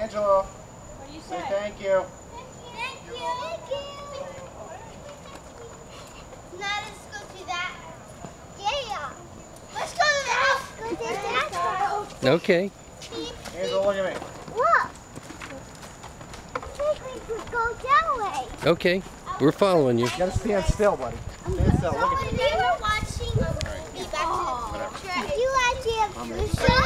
Angela, What do you say say? thank you. Thank you. Thank you. Now let's go to that. Yeah. Let's go to the house. Go to that house. Okay. Angela, look at me. Look. Go that way. Okay. We're following you. You gotta stand still, buddy. Stand still. Look at me. We were watching a back to the future, you like it?